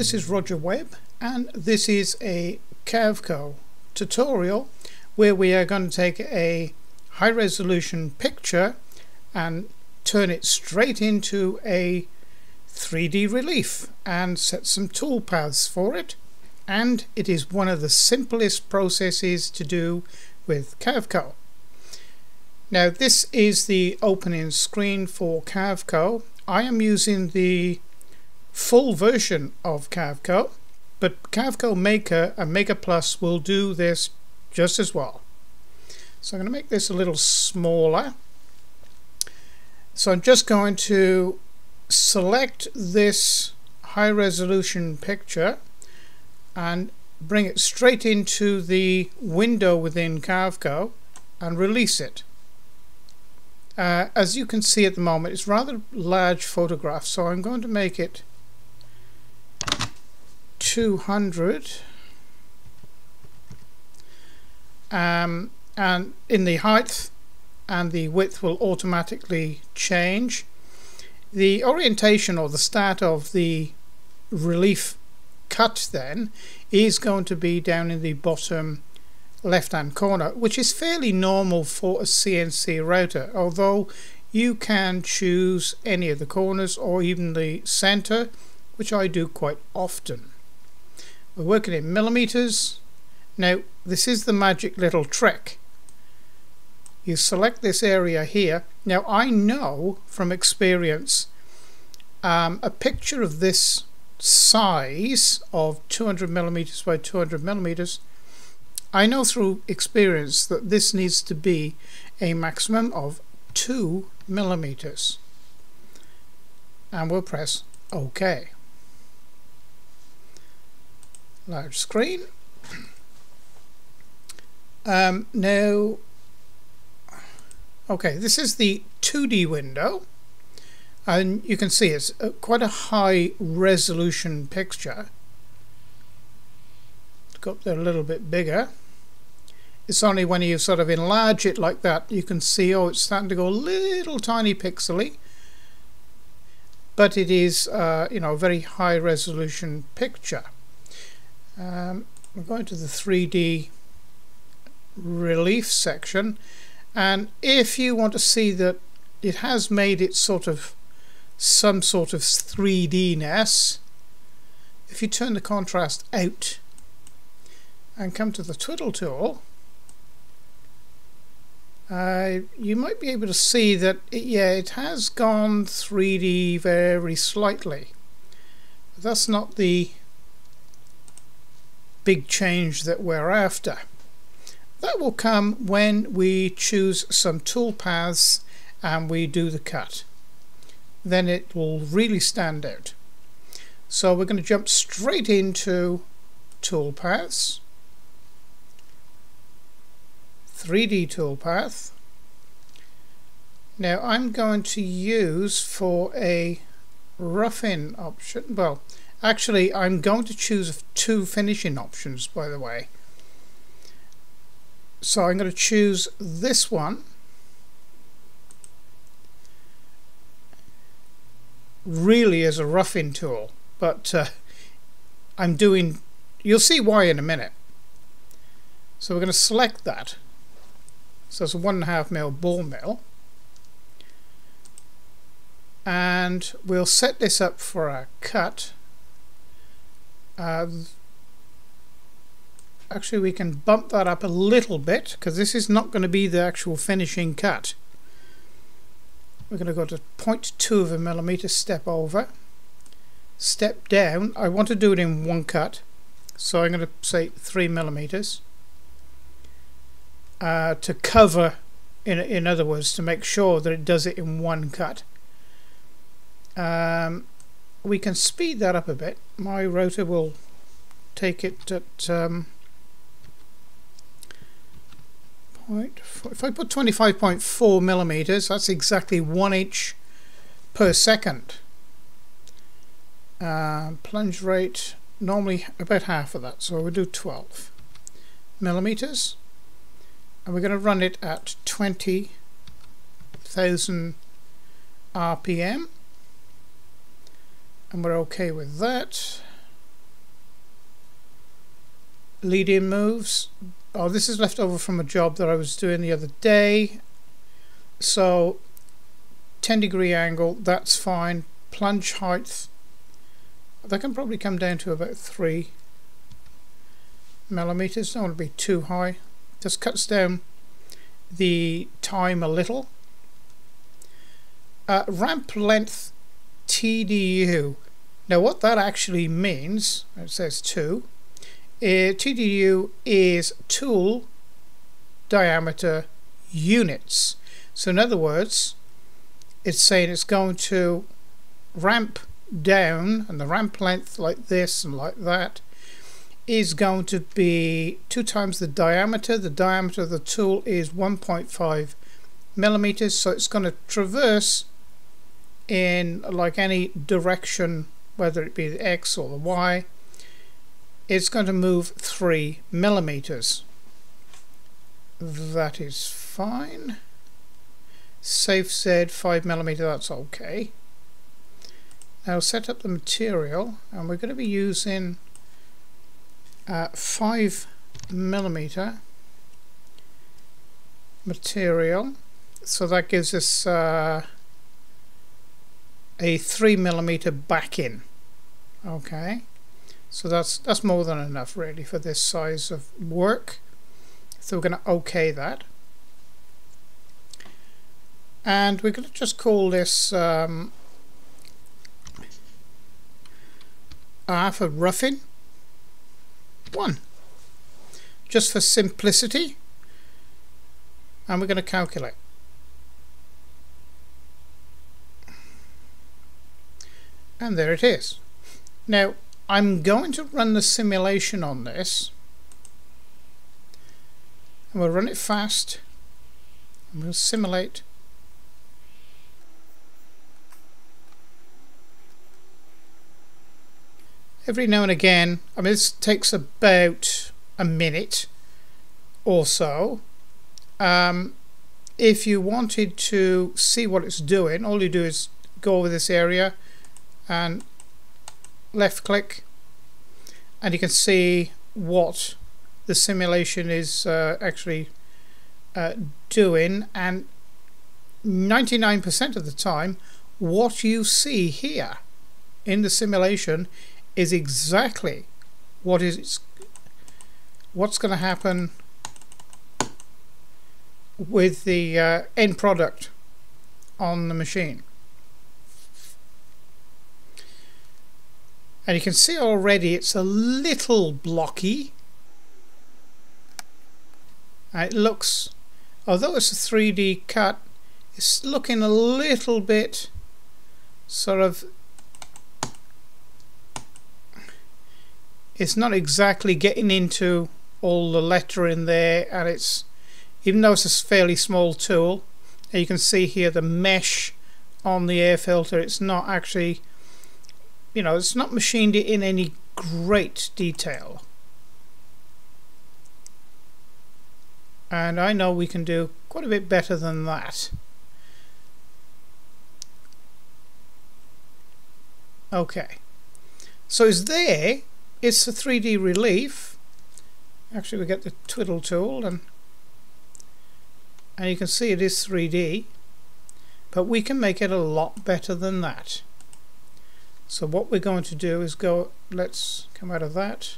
this is Roger Webb and this is a Carveco tutorial where we are going to take a high resolution picture and turn it straight into a 3D relief and set some toolpaths for it and it is one of the simplest processes to do with Carveco. Now this is the opening screen for Carveco. I am using the full version of Carveco, but Carveco Maker and Maker Plus will do this just as well. So I'm going to make this a little smaller. So I'm just going to select this high resolution picture and bring it straight into the window within Carveco and release it. Uh, as you can see at the moment it's rather large photograph so I'm going to make it 200 um, and in the height and the width will automatically change. The orientation or the start of the relief cut then is going to be down in the bottom left hand corner which is fairly normal for a CNC router although you can choose any of the corners or even the center which I do quite often we're working in millimeters. Now this is the magic little trick. You select this area here. Now I know from experience um, a picture of this size of 200 millimeters by 200 millimeters I know through experience that this needs to be a maximum of 2 millimeters and we'll press OK large screen. Um, now, okay, this is the 2D window and you can see it's a, quite a high resolution picture. Go up there a little bit bigger. It's only when you sort of enlarge it like that you can see oh it's starting to go a little tiny pixely but it is uh, you know a very high resolution picture. Um, we're going to the 3D relief section. And if you want to see that it has made it sort of some sort of 3D-ness if you turn the contrast out and come to the twiddle tool uh, you might be able to see that it, yeah it has gone 3D very slightly. But that's not the big change that we're after. That will come when we choose some toolpaths and we do the cut. Then it will really stand out. So we're going to jump straight into toolpaths, 3D toolpath. Now I'm going to use for a rough-in option, well Actually, I'm going to choose two finishing options, by the way. So I'm going to choose this one. Really is a roughing tool, but uh, I'm doing, you'll see why in a minute. So we're going to select that. So it's a one and a half mil ball mill. And we'll set this up for a cut actually we can bump that up a little bit because this is not going to be the actual finishing cut. We're going to go to 0.2 of a millimeter step over. Step down I want to do it in one cut so I'm going to say 3 millimeters uh, to cover in, in other words to make sure that it does it in one cut. Um, we can speed that up a bit. My rotor will take it at um, point. If I put 25.4 millimeters, that's exactly one inch per second. Uh, plunge rate normally about half of that, so we'll do 12 millimeters, and we're going to run it at 20,000 RPM and we're okay with that lead in moves. Oh, this is left over from a job that I was doing the other day. So 10 degree angle, that's fine. Plunge height, that can probably come down to about 3 millimeters. Don't want to be too high. Just cuts down the time a little. Uh, ramp length TDU. Now what that actually means, it says 2, uh, TDU is tool diameter units. So in other words, it's saying it's going to ramp down and the ramp length like this and like that is going to be two times the diameter. The diameter of the tool is 1.5 millimeters so it's going to traverse in like any direction whether it be the X or the Y it's going to move 3 millimeters. That is fine. Safe Z 5 millimeter that's okay. Now set up the material and we're going to be using uh, 5 millimeter material. So that gives us uh, a 3 millimeter back in. Okay? So that's that's more than enough really for this size of work. So we're going to OK that. And we're going to just call this um, R for roughing. 1 just for simplicity. And we're going to calculate and there it is. Now I'm going to run the simulation on this. And we'll run it fast. And we'll simulate. Every now and again I mean this takes about a minute or so. Um, if you wanted to see what it's doing all you do is go over this area and left click and you can see what the simulation is uh, actually uh, doing and 99% of the time what you see here in the simulation is exactly what is what's going to happen with the uh, end product on the machine. And you can see already it's a little blocky. Uh, it looks, although it's a 3D cut, it's looking a little bit sort of it's not exactly getting into all the letter in there and it's even though it's a fairly small tool you can see here the mesh on the air filter it's not actually you know it's not machined in any great detail. And I know we can do quite a bit better than that. Okay. So it's there. It's a 3D relief. Actually we get the twiddle tool and and you can see it is 3D but we can make it a lot better than that so what we're going to do is go let's come out of that.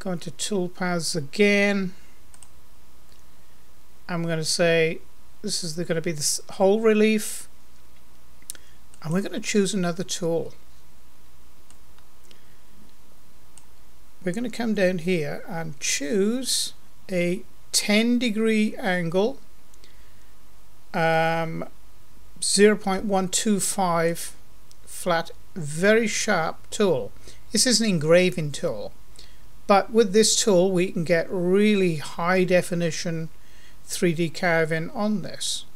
Go into toolpaths again. I'm going to say this is going to be the whole relief. And we're going to choose another tool. We're going to come down here and choose a 10 degree angle um, 0.125 flat very sharp tool. This is an engraving tool. But with this tool we can get really high definition 3D carving on this.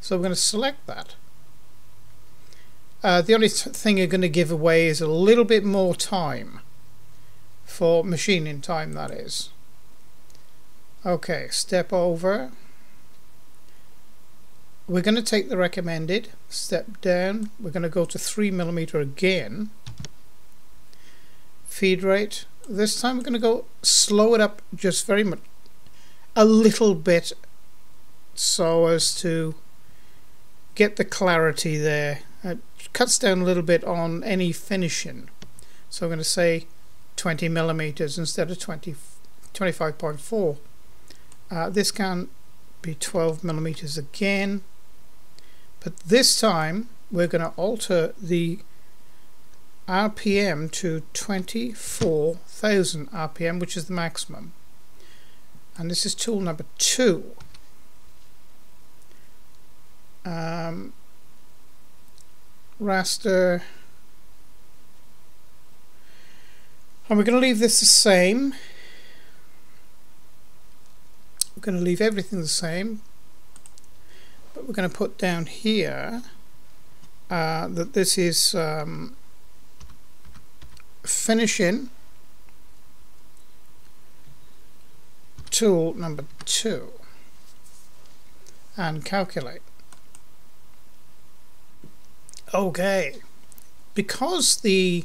So we're going to select that. Uh, the only thing you're going to give away is a little bit more time. For machining time that is. Okay step over we're going to take the recommended step down. We're going to go to 3 millimeter again. Feed rate. This time we're going to go slow it up just very much a little bit so as to get the clarity there. It cuts down a little bit on any finishing. So I'm going to say 20 millimeters instead of 20 25.4 uh, this can be 12 millimeters again but this time we're going to alter the RPM to 24,000 RPM which is the maximum. And this is tool number two. Um, raster. And we're going to leave this the same. We're going to leave everything the same we're going to put down here uh, that this is um, finishing tool number two and calculate. Okay. Because the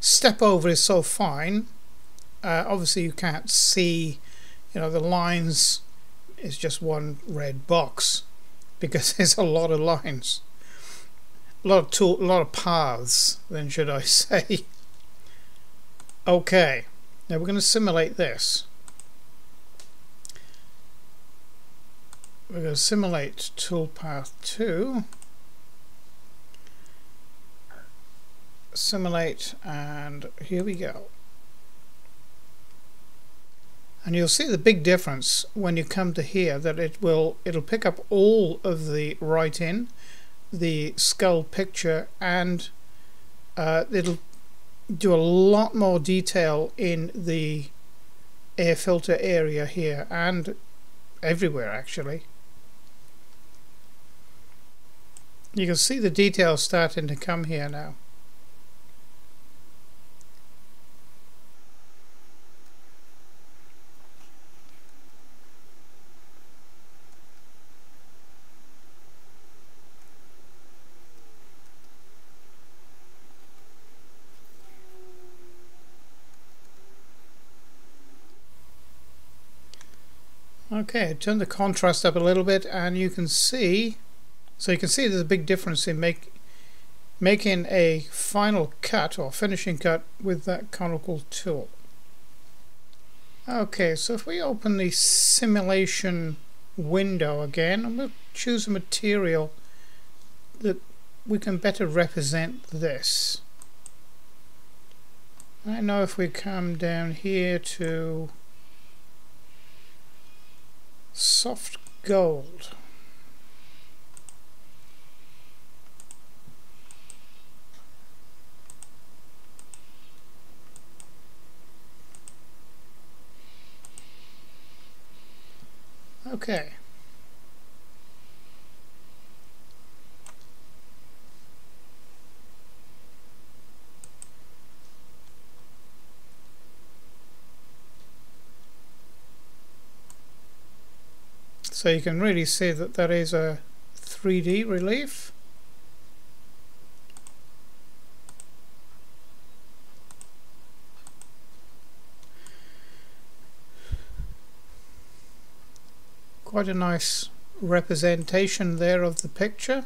step over is so fine uh, obviously you can't see you know the lines is just one red box because there's a lot of lines. A lot of tool, a lot of paths then should I say. Okay now we're going to simulate this. We're going to simulate toolpath 2 simulate and here we go and you'll see the big difference when you come to here that it will it'll pick up all of the writing the skull picture and uh, it'll do a lot more detail in the air filter area here and everywhere actually. You can see the details starting to come here now Okay, turn the contrast up a little bit and you can see, so you can see there's a big difference in make, making a final cut or finishing cut with that conical tool. Okay, so if we open the simulation window again, going to choose a material that we can better represent this. I know if we come down here to soft gold. Okay So you can really see that that is a 3D relief. Quite a nice representation there of the picture.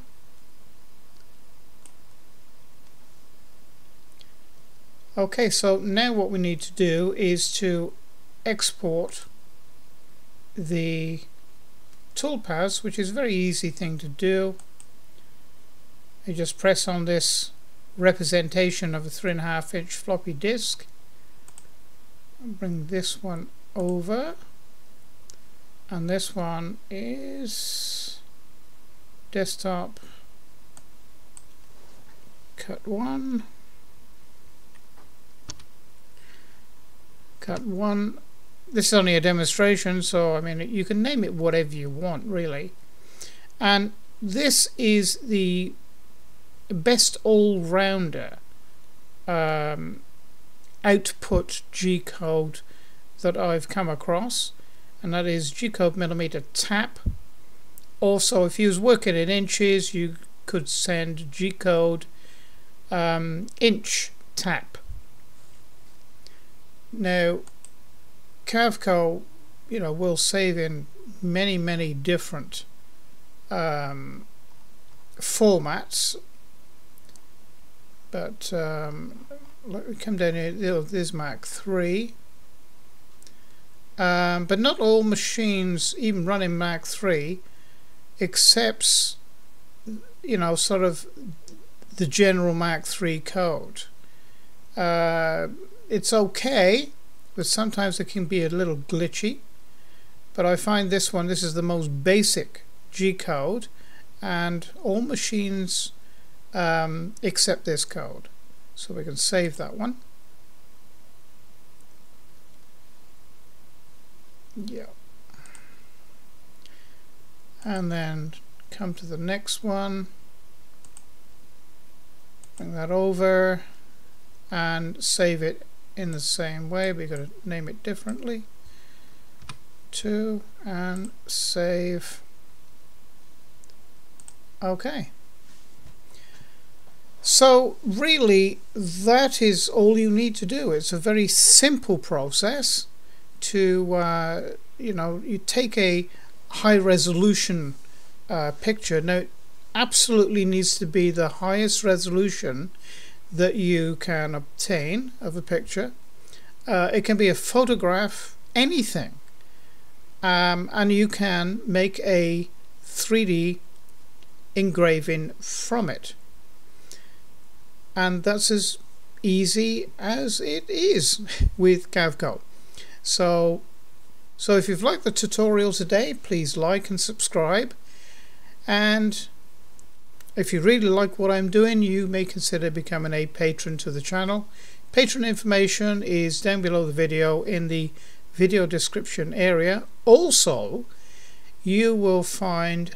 Okay, so now what we need to do is to export the toolpaths which is a very easy thing to do. You just press on this representation of a three and a half inch floppy disk. Bring this one over. And this one is desktop cut one. Cut one this is only a demonstration so I mean you can name it whatever you want really. And this is the best all-rounder um, output G-code that I've come across and that is G-code millimeter tap. Also if you was working in inches you could send G-code um, inch tap. Now, Carveco, you know, will save in many, many different um, formats. But um, let me come down here. There's Mach 3. Um, but not all machines, even running Mach 3, accepts, you know, sort of the general Mach 3 code. Uh, it's okay, but sometimes it can be a little glitchy. But I find this one, this is the most basic G code, and all machines um, accept this code. So we can save that one. Yeah. And then come to the next one. Bring that over and save it in the same way. We're going to name it differently. Two and save. Okay. So really that is all you need to do. It's a very simple process to uh, you know you take a high resolution uh, picture now it absolutely needs to be the highest resolution that you can obtain of a picture. Uh, it can be a photograph anything. Um, and you can make a 3D engraving from it. And that's as easy as it is with Carveco so, so if you've liked the tutorial today, please like and subscribe. And if you really like what I'm doing, you may consider becoming a patron to the channel. Patron information is down below the video in the video description area. Also, you will find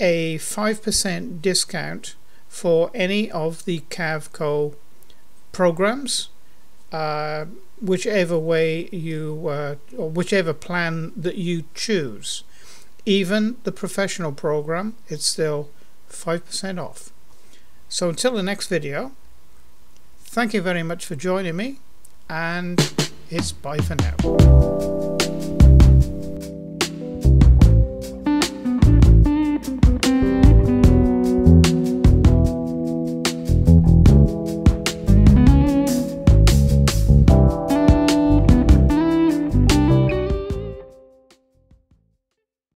a 5% discount for any of the Carveco programs. Uh, whichever way you uh, or whichever plan that you choose even the professional program it's still 5% off. So until the next video thank you very much for joining me and it's bye for now